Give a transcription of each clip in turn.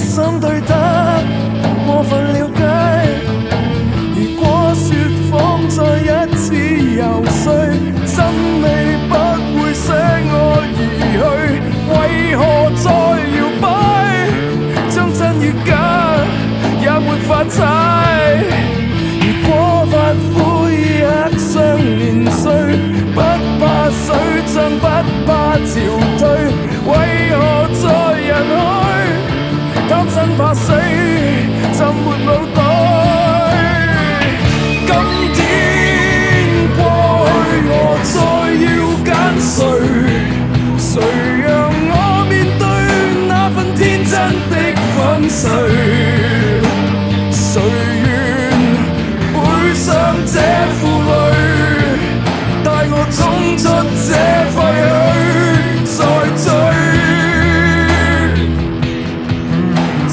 心對得過分了解？如果说谎再一次游說，真理不會捨我而去，為何再搖擺？將真與假也没法猜。如果發灰刻上年歲，不怕水浸，不怕潮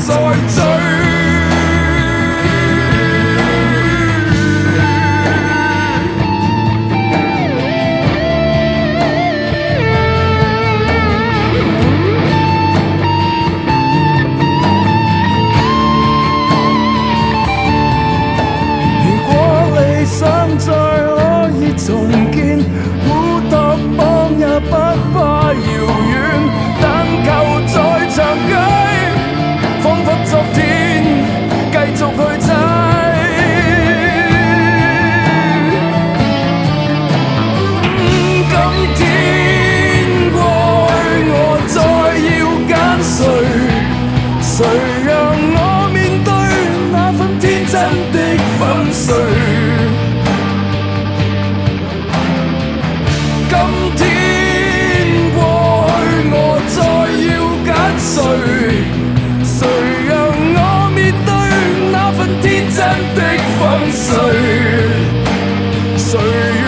swords 誰讓我面對那份天真的粉碎？今天過去，我再要揀誰？誰讓我面對那份天真的粉碎？誰？